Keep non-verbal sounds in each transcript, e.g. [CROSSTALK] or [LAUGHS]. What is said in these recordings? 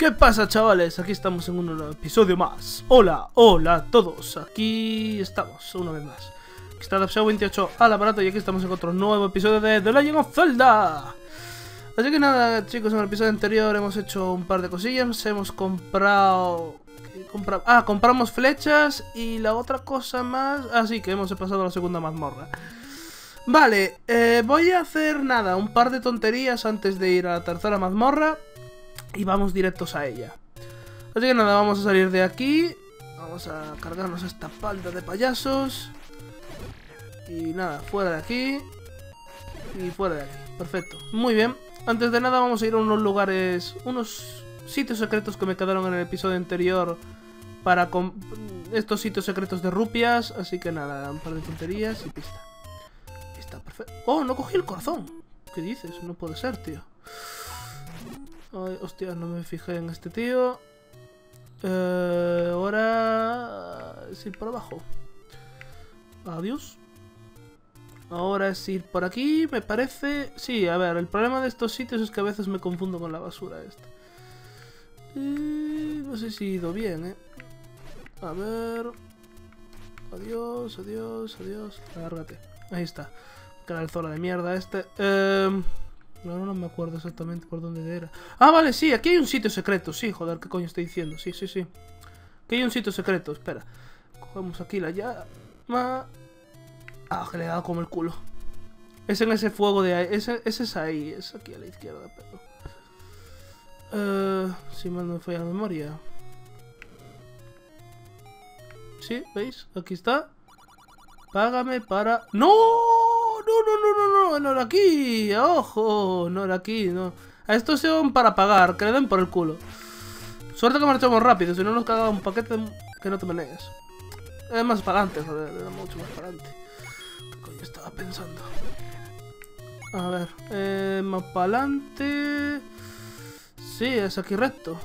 ¿Qué pasa chavales? Aquí estamos en un episodio más. Hola, hola a todos. Aquí estamos, una vez más. Aquí está Dapshow 28 al aparato Y aquí estamos en otro nuevo episodio de The Legend of Zelda. Así que nada chicos, en el episodio anterior hemos hecho un par de cosillas. Hemos comprado... Compra... Ah, compramos flechas y la otra cosa más... Ah, sí, que hemos pasado a la segunda mazmorra. Vale, eh, voy a hacer nada, un par de tonterías antes de ir a la tercera mazmorra y vamos directos a ella. Así que nada, vamos a salir de aquí. Vamos a cargarnos esta palda de payasos. Y nada, fuera de aquí. Y fuera de aquí. Perfecto. Muy bien. Antes de nada vamos a ir a unos lugares, unos sitios secretos que me quedaron en el episodio anterior para estos sitios secretos de rupias. Así que nada, un par de tonterías y pista. Está perfecto. Oh, no cogí el corazón. ¿Qué dices? No puede ser, tío. Ay, hostia, no me fijé en este tío. Eh, ahora es ir por abajo. Adiós. Ahora es ir por aquí, me parece... Sí, a ver, el problema de estos sitios es que a veces me confundo con la basura esta. no sé si he ido bien, ¿eh? A ver... Adiós, adiós, adiós. Agárrate. Ahí está. Zora de mierda este. Eh... No, no me acuerdo exactamente por dónde era. Ah, vale, sí, aquí hay un sitio secreto. Sí, joder, ¿qué coño estoy diciendo? Sí, sí, sí. Aquí hay un sitio secreto, espera. Cogemos aquí la llama. Ah, que le he dado como el culo. Es en ese fuego de ahí. Ese, ese es ahí, es aquí a la izquierda, pero... Uh, si mal no me falla la memoria. Sí, ¿veis? Aquí está. Págame para... ¡No! No, no, no, no, no, no aquí, ojo, no aquí, no. A estos son para pagar, que le den por el culo. Suerte que marchamos rápido, si no nos cagaba un paquete que no te manejes. Es más para adelante, joder, era mucho más para adelante. ¿Qué coño estaba pensando? A ver, eh, más para adelante... Sí, es aquí recto.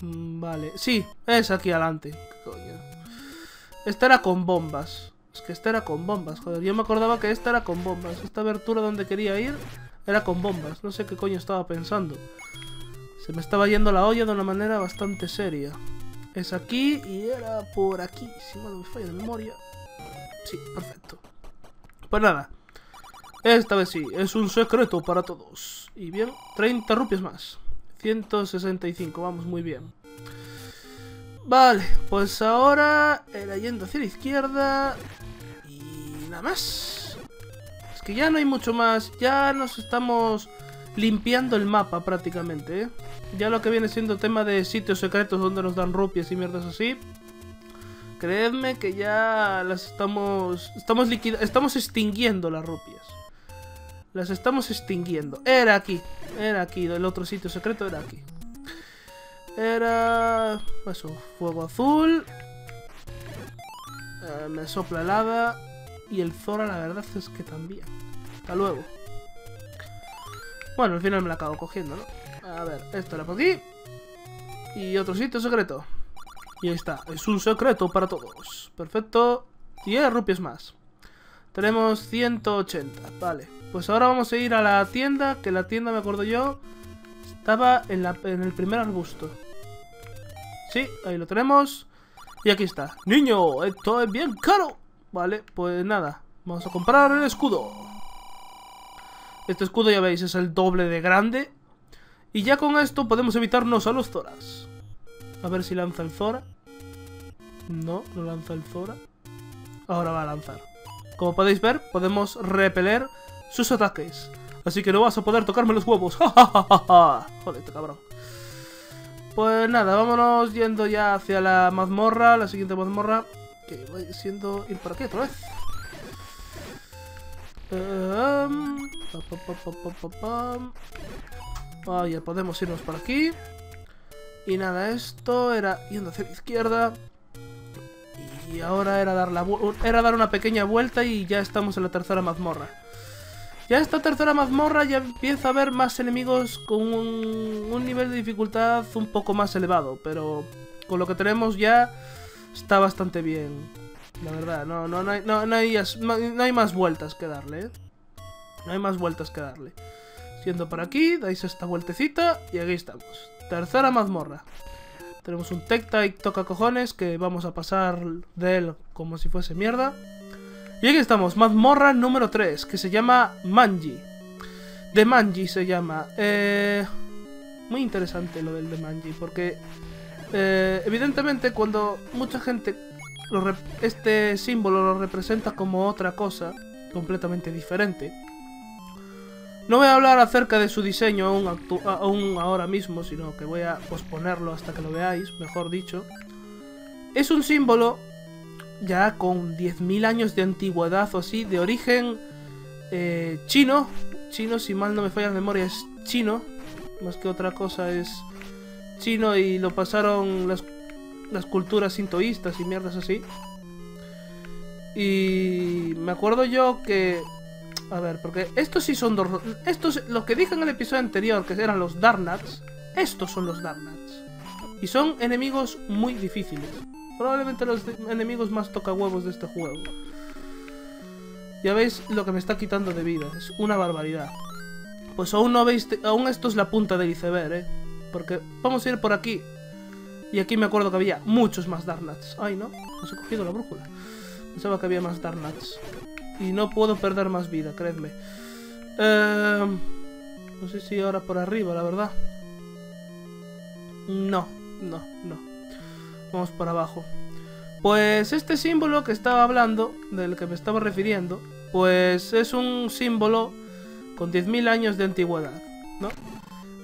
Mm, vale, sí, es aquí adelante. ¿Qué coño? Esta era con bombas. Es que esta era con bombas, joder. Yo me acordaba que esta era con bombas. Esta abertura donde quería ir era con bombas. No sé qué coño estaba pensando. Se me estaba yendo la olla de una manera bastante seria. Es aquí y era por aquí. Si no me falla de memoria. Sí, perfecto. Pues nada. Esta vez sí, es un secreto para todos. Y bien, 30 rupias más. 165, vamos muy bien. Vale, pues ahora era yendo hacia la izquierda y nada más. Es que ya no hay mucho más, ya nos estamos limpiando el mapa prácticamente, ¿eh? Ya lo que viene siendo tema de sitios secretos donde nos dan rupias y mierdas así. Creedme que ya las estamos... Estamos Estamos extinguiendo las rupias. Las estamos extinguiendo. Era aquí. Era aquí. El otro sitio secreto era aquí. Era... Eso, fuego azul. Eh, me sopla helada. Y el Zora la verdad es que también. Hasta luego. Bueno, al final me la acabo cogiendo, ¿no? A ver, esto era por aquí. Y otro sitio secreto. Y ahí está, es un secreto para todos. Perfecto. 10 rupias más. Tenemos 180, vale. Pues ahora vamos a ir a la tienda, que la tienda me acuerdo yo estaba en, la, en el primer arbusto. Sí, ahí lo tenemos. Y aquí está. Niño, esto es bien caro. Vale, pues nada. Vamos a comprar el escudo. Este escudo ya veis, es el doble de grande. Y ya con esto podemos evitarnos a los Zoras. A ver si lanza el Zora. No, no lanza el Zora. Ahora va a lanzar. Como podéis ver, podemos repeler sus ataques. Así que no vas a poder tocarme los huevos. [LAUGHS] Joder, cabrón. Pues nada, vámonos yendo ya hacia la mazmorra, la siguiente mazmorra. Que voy siendo ir por aquí otra vez. Um, podemos irnos por aquí. Y nada, esto era yendo hacia la izquierda. Y ahora era dar, la, era dar una pequeña vuelta y ya estamos en la tercera mazmorra. Ya esta tercera mazmorra ya empieza a haber más enemigos con un, nivel de dificultad un poco más elevado, pero con lo que tenemos ya está bastante bien. La verdad, no, no, no, hay, más vueltas que darle, ¿eh? No hay más vueltas que darle. Siendo por aquí, dais esta vueltecita y aquí estamos. Tercera mazmorra. Tenemos un Tectite toca cojones que vamos a pasar de él como si fuese mierda. Y aquí estamos, mazmorra número 3, que se llama Manji. De Manji se llama. Eh, muy interesante lo del de Manji, porque eh, evidentemente cuando mucha gente este símbolo lo representa como otra cosa completamente diferente. No voy a hablar acerca de su diseño aún, ahora mismo, sino que voy a posponerlo hasta que lo veáis, mejor dicho. Es un símbolo ya con 10.000 años de antigüedad o así, de origen eh, chino. Chino, si mal no me falla la memoria, es chino. Más que otra cosa es chino y lo pasaron las, culturas sintoístas y mierdas así. Y me acuerdo yo que a ver, porque estos sí son. Estos, los que dije en el episodio anterior, que eran los Darnats, estos son los Darnats. Y son enemigos muy difíciles. Probablemente los enemigos más tocahuevos de este juego. Ya veis lo que me está quitando de vida. Es una barbaridad. Pues aún no veis... Aún esto es la punta del iceberg, ¿eh? Porque vamos a ir por aquí. Y aquí me acuerdo que había muchos más Darnats. Ay, no. Nos he cogido la brújula. Pensaba que había más Darnats. Y no puedo perder más vida, creedme. Eh, no sé si ahora por arriba, la verdad. No, no, no. Vamos por abajo. Pues este símbolo que estaba hablando, del que me estaba refiriendo, pues es un símbolo con 10.000 años de antigüedad, ¿no?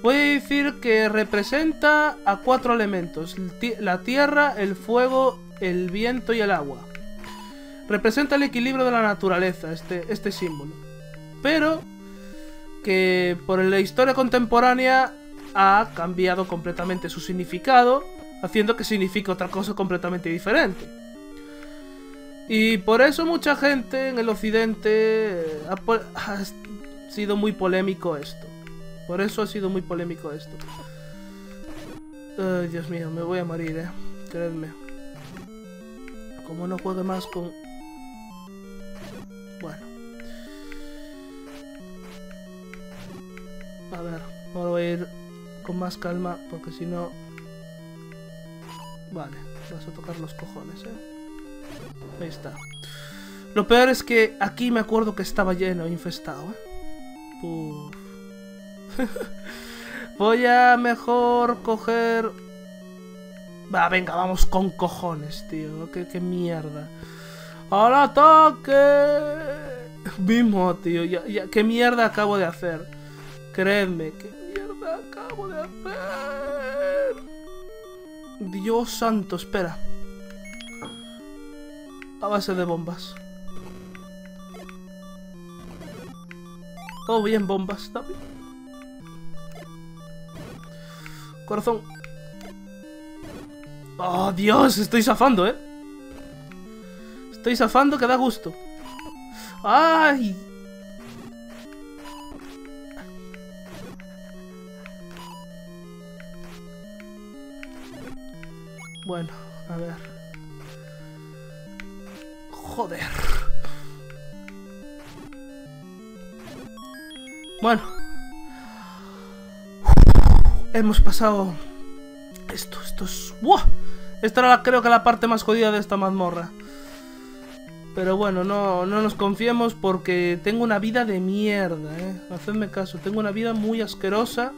Voy a decir que representa a cuatro elementos, la tierra, el fuego, el viento y el agua. Representa el equilibrio de la naturaleza, este, este símbolo. Pero que por la historia contemporánea ha cambiado completamente su significado, haciendo que signifique otra cosa completamente diferente. Y por eso mucha gente en el occidente ha, ha, sido muy polémico esto. Por eso ha sido muy polémico esto. Dios mío, me voy a morir, eh. Creedme. Como no juegue más con bueno. A ver, ahora voy a ir con más calma porque si no... Vale, vas a tocar los cojones, ¿eh? Ahí está. Lo peor es que aquí me acuerdo que estaba lleno, infestado, ¿eh? [LAUGHS] Voy a mejor coger... Va, venga, vamos con cojones, tío. Qué, qué mierda. ¡Al ataque! [LAUGHS] Mismo, tío. Ya, ¿Qué mierda acabo de hacer? Creedme, ¿qué mierda de hacer? Dios santo, espera. A base de bombas. Todo bien, bombas. David. Corazón. Oh, Dios, estoy zafando, ¿eh? Estoy zafando que da gusto. ¡Ay! Bueno, a ver. Joder. Bueno. Hemos pasado... Esto, esto es... ¡Buah! Esta era creo que la parte más jodida de esta mazmorra. Pero bueno, no, no nos confiemos porque tengo una vida de mierda, ¿eh? Hacedme caso, tengo una vida muy asquerosa.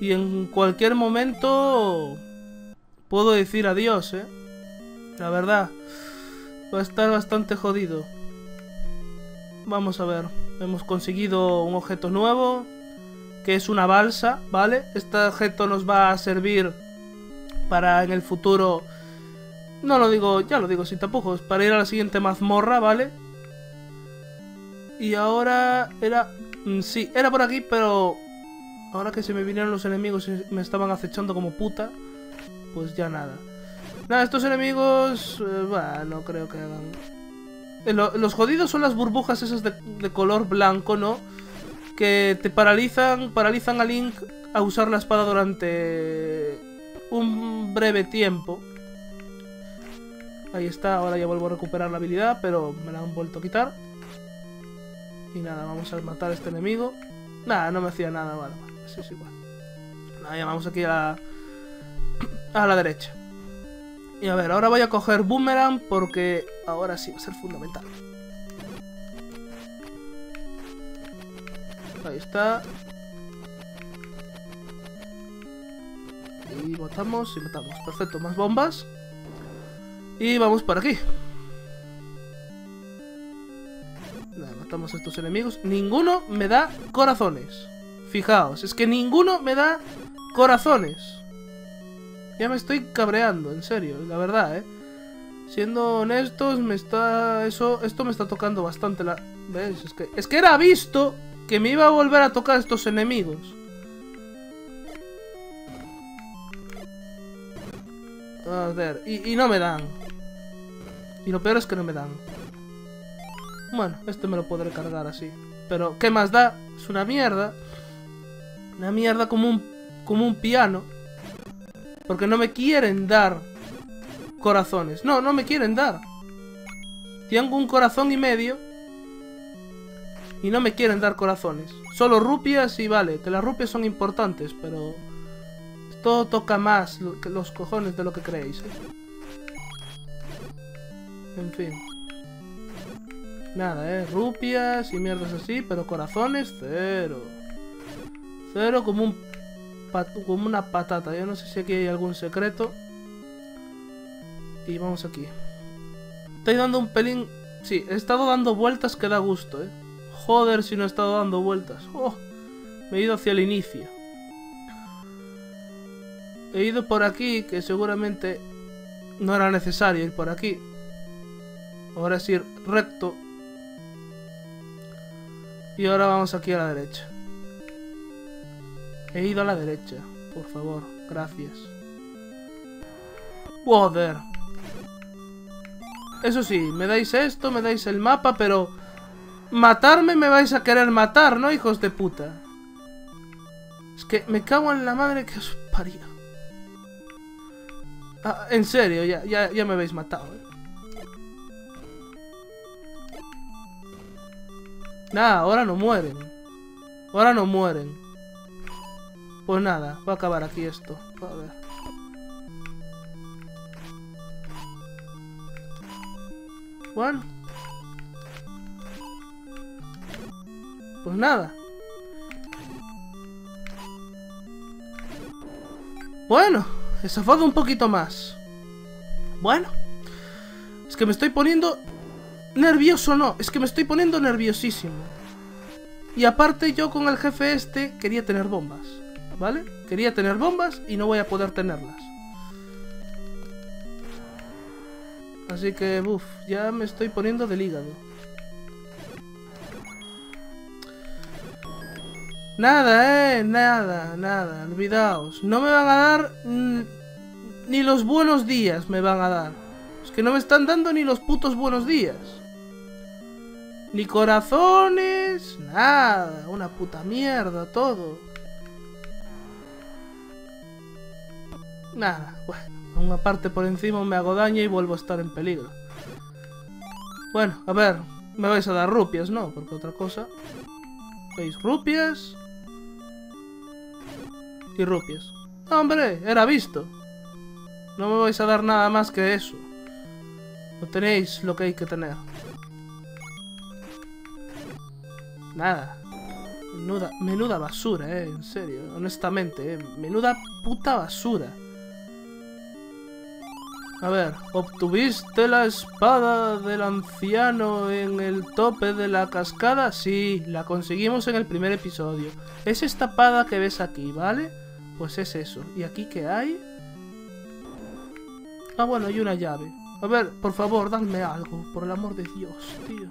Y en cualquier momento puedo decir adiós, ¿eh? La verdad, va a estar bastante jodido. Vamos a ver, hemos conseguido un objeto nuevo, que es una balsa, ¿vale? Este objeto nos va a servir para en el futuro no lo digo, ya lo digo sin tapujos. Para ir a la siguiente mazmorra, ¿vale? Y ahora era... Mm, sí, era por aquí, pero... Ahora que se me vinieron los enemigos y me estaban acechando como puta, pues ya nada. Nada, estos enemigos... Eh, no creo que hagan... Eh, los jodidos son las burbujas esas de, de color blanco, ¿no? Que te paralizan, paralizan a Link a usar la espada durante un breve tiempo. Ahí está, ahora ya vuelvo a recuperar la habilidad, pero me la han vuelto a quitar. Y nada, vamos a matar a este enemigo. Nada, no me hacía nada, vale, vale, sí, igual. Nada, ya vamos aquí a a la derecha. Y a ver, ahora voy a coger Boomerang porque ahora sí va a ser fundamental. Ahí está. Y botamos y matamos. Perfecto, más bombas. Y vamos por aquí. Nada, matamos a estos enemigos. Ninguno me da corazones. Fijaos, es que ninguno me da corazones. Ya me estoy cabreando, en serio, la verdad, ¿eh? Siendo honestos, me está... Eso, esto me está tocando bastante la... ¿Ves? Es que, es que era visto que me iba a volver a tocar estos enemigos. A ver, y, y no me dan. Y lo peor es que no me dan. Bueno, este me lo podré cargar así. Pero, ¿qué más da? Es una mierda. Una mierda como un, como un piano. Porque no me quieren dar corazones. No, no me quieren dar. Tengo un corazón y medio. Y no me quieren dar corazones. Solo rupias y vale, que las rupias son importantes, pero... Esto toca más que los cojones de lo que creéis. ¿eh? En fin. Nada, eh. Rupias y mierdas así, pero corazones, cero. Cero como un como una patata. Yo no sé si aquí hay algún secreto. Y vamos aquí. Estoy dando un pelín... Sí, he estado dando vueltas que da gusto, eh. Joder si no he estado dando vueltas. Oh, me he ido hacia el inicio. He ido por aquí, que seguramente no era necesario ir por aquí. Ahora es ir recto. Y ahora vamos aquí a la derecha. He ido a la derecha. Por favor, gracias. Joder. Eso sí, me dais esto, me dais el mapa, pero... Matarme me vais a querer matar, ¿no, hijos de puta? Es que me cago en la madre que os parió. Ah, en serio, ya, ya, ya me habéis matado, ¿eh? Ahora no mueren. Ahora no mueren. Pues nada, va a acabar aquí esto. A ver. Bueno. Pues nada. Bueno, he zafado un poquito más. Bueno. Es que me estoy poniendo nervioso, no. Es que me estoy poniendo nerviosísimo. Y aparte yo con el jefe este quería tener bombas. ¿Vale? Quería tener bombas y no voy a poder tenerlas. Así que, uff, ya me estoy poniendo del hígado. Nada, eh, nada, nada, olvidaos. No me van a dar ni los buenos días me van a dar. Es que no me están dando ni los putos buenos días. Ni corazones, nada, una puta mierda, todo. Nada, bueno, una parte por encima me hago daño y vuelvo a estar en peligro. Bueno, a ver, me vais a dar rupias, ¿no? Porque otra cosa... ¿Veis? Rupias... Y rupias. ¡Hombre! Era visto. No me vais a dar nada más que eso. No tenéis lo que hay que tener. Nada. Menuda, menuda basura, eh. En serio, honestamente, eh. Menuda puta basura. A ver, ¿obtuviste la espada del anciano en el tope de la cascada? Sí, la conseguimos en el primer episodio. Es esta espada que ves aquí, ¿vale? Pues es eso. ¿Y aquí qué hay? Ah, bueno, hay una llave. A ver, por favor, dadme algo. Por el amor de Dios, tío.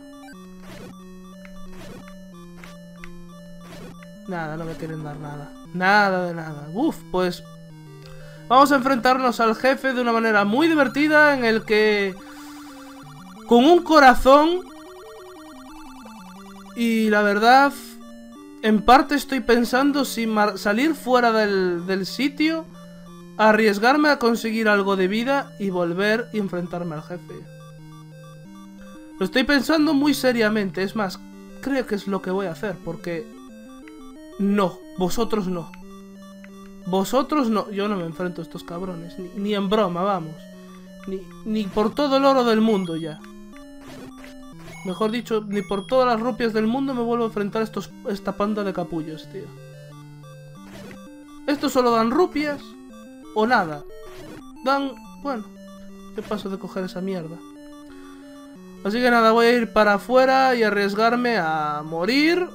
Nada, no me quieren dar nada. Nada de nada. Uf, pues Vamos a enfrentarnos al jefe de una manera muy divertida en el que... Con un corazón... Y la verdad... En parte estoy pensando si salir fuera del, del sitio, arriesgarme a conseguir algo de vida y volver y enfrentarme al jefe. Lo estoy pensando muy seriamente, es más, creo que es lo que voy a hacer, porque No, vosotros no. Vosotros no. Yo no me enfrento a estos cabrones. Ni, en broma, vamos. Ni, ni por todo el oro del mundo ya. Mejor dicho, ni por todas las rupias del mundo me vuelvo a enfrentar a estos, esta panda de capullos, tío. Estos solo dan rupias o nada. Dan... Bueno, ¿qué paso de coger esa mierda? Así que nada, voy a ir para afuera y arriesgarme a morir.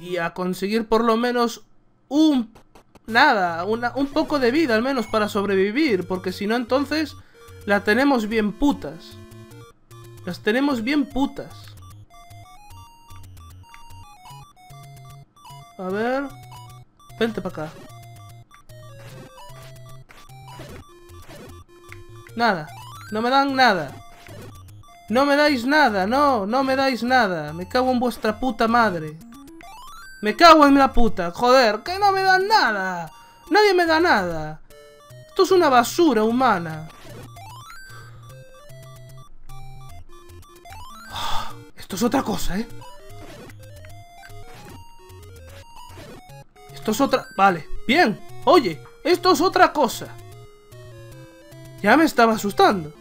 Y a conseguir por lo menos un... Nada, un poco de vida al menos para sobrevivir. Porque si no entonces la tenemos bien putas. Las tenemos bien putas. A ver... Vente para acá. Nada. No me dan nada. No me dais nada, no, no me dais nada. Me cago en vuestra puta madre. Me cago en la puta, joder, que no me dan nada. Nadie me da nada. Esto es una basura humana. [SIGHS] Esto es otra cosa, ¿eh? Esto es otra... Vale, bien. Oye, esto es otra cosa. Ya me estaba asustando.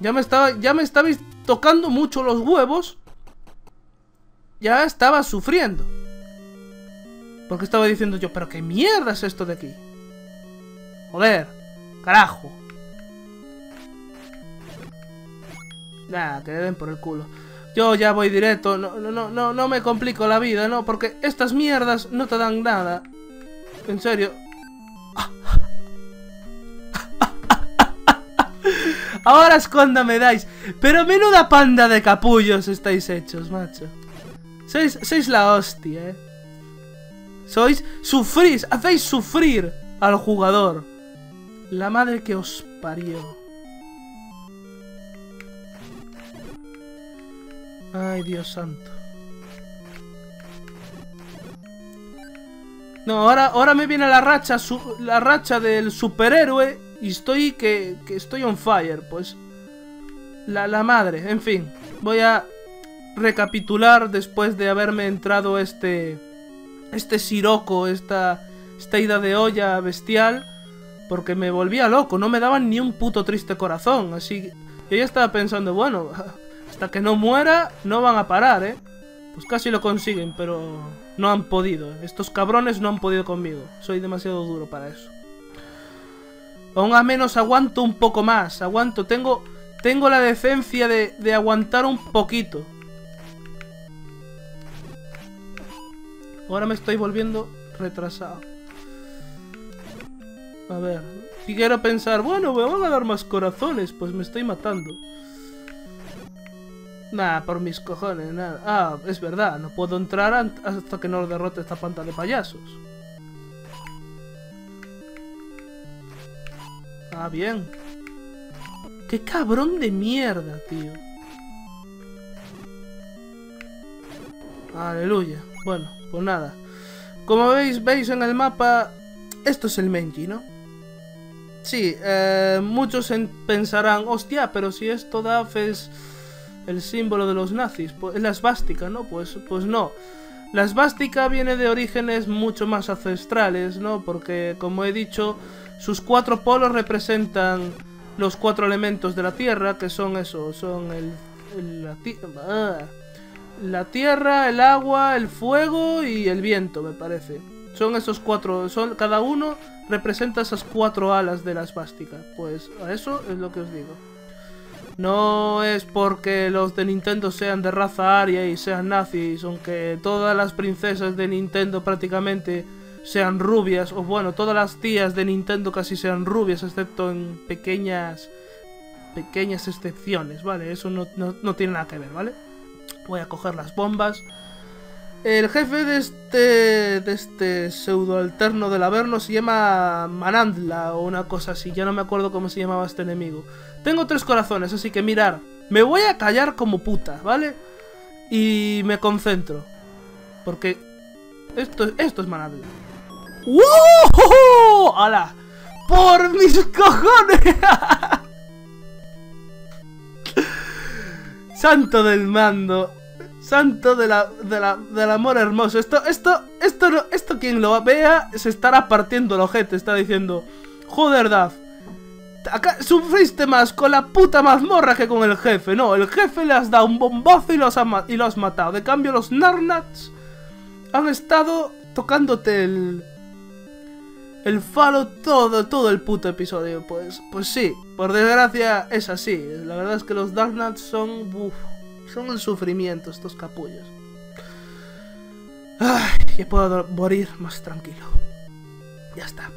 Ya me estaba... Ya me estabais tocando mucho los huevos. Ya estaba sufriendo. Porque estaba diciendo yo, pero qué mierda es esto de aquí. Joder, carajo. Nah, que den por el culo. Yo ya voy directo, no, no, no, no me complico la vida, ¿no? Porque estas mierdas no te dan nada. En serio. [LAUGHS] Ahora es cuando me dais. Pero menuda panda de capullos estáis hechos, macho. Sois, sois la hostia, eh. Sois... Sufrís, hacéis sufrir al jugador. La madre que os parió. Ay, Dios santo. No, ahora, ahora me viene la racha, la racha del superhéroe y estoy que, que estoy on fire, pues. La, la madre, en fin. Voy a recapitular después de haberme entrado este este siroco, esta, esta ida de olla bestial, porque me volvía loco, no me daban ni un puto triste corazón, así yo ya estaba pensando, bueno, [LAUGHS] hasta que no muera no van a parar, ¿eh? Pues casi lo consiguen, pero no han podido. Estos cabrones no han podido conmigo. Soy demasiado duro para eso. Aún a menos aguanto un poco más. Aguanto. Tengo, tengo la decencia de, de aguantar un poquito. Ahora me estoy volviendo retrasado. A ver. Si quiero pensar, bueno, me van a dar más corazones, pues me estoy matando. Nah, por mis cojones, nada. Ah, es verdad, no puedo entrar hasta que no derrote esta panta de payasos. Ah, bien. ¡Qué cabrón de mierda, tío! Aleluya. Bueno, pues nada. Como veis, veis en el mapa, esto es el Menji, ¿no? Sí, eh, muchos pensarán, hostia, pero si esto DAF es el símbolo de los nazis, pues es la esvástica, ¿no? Pues, pues no. La esvástica viene de orígenes mucho más ancestrales, ¿no? Porque, como he dicho, sus cuatro polos representan los cuatro elementos de la Tierra, que son eso, son el... el la, ah, la tierra, el agua, el fuego y el viento, me parece. Son esos cuatro, son, cada uno representa esas cuatro alas de la esvástica. Pues a eso es lo que os digo. No es porque los de Nintendo sean de raza aria y sean nazis, aunque todas las princesas de Nintendo prácticamente sean rubias, o bueno, todas las tías de Nintendo casi sean rubias, excepto en pequeñas pequeñas excepciones, ¿vale? Eso no, no tiene nada que ver, ¿vale? Voy a coger las bombas. El jefe de este, de este pseudo alterno del Averno se llama Manandla o una cosa así. Ya no me acuerdo cómo se llamaba este enemigo. Tengo tres corazones, así que mirar. Me voy a callar como puta, ¿vale? Y me concentro. Porque esto, esto es Manandla. ¡Wow! ¡Hala! ¡Por mis cojones! [LAUGHS] Santo del mando. Santo de la, de la, del amor hermoso. Esto, esto, esto, esto quien lo vea se estará partiendo el ojete. Está diciendo, joder, Daf. Sufriste más con la puta mazmorra que con el jefe. No, el jefe le has dado un bombazo y, los ha, y lo has matado. De cambio, los Narnats han estado tocándote el... El falo todo, todo el puto episodio. Pues, pues sí, por desgracia es así. La verdad es que los Dark son... son el sufrimiento estos capullos. Ay, ya puedo morir más tranquilo. Ya está.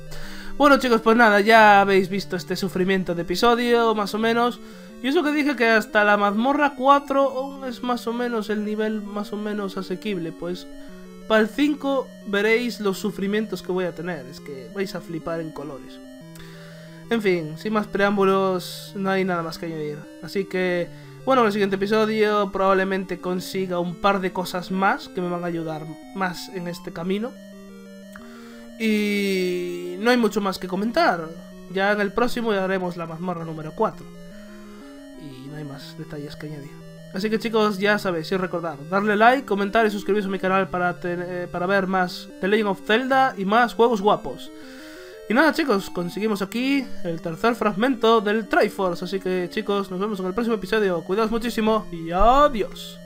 Bueno chicos, pues nada, ya habéis visto este sufrimiento de episodio, más o menos. Y eso que dije que hasta la mazmorra 4 es más o menos el nivel más o menos asequible. Pues para el 5 veréis los sufrimientos que voy a tener. Es que vais a flipar en colores. En fin, sin más preámbulos, no hay nada más que añadir. Así que, bueno, en el siguiente episodio probablemente consiga un par de cosas más que me van a ayudar más en este camino. Y no hay mucho más que comentar. Ya en el próximo ya haremos la mazmorra número 4. Y no hay más detalles que añadir. Así que chicos, ya sabéis, y recordar, darle like, comentar y suscribiros a mi canal para, eh, para ver más The Legend of Zelda y más juegos guapos. Y nada chicos, conseguimos aquí el tercer fragmento del Triforce, así que chicos, nos vemos en el próximo episodio, cuidaos muchísimo y adiós.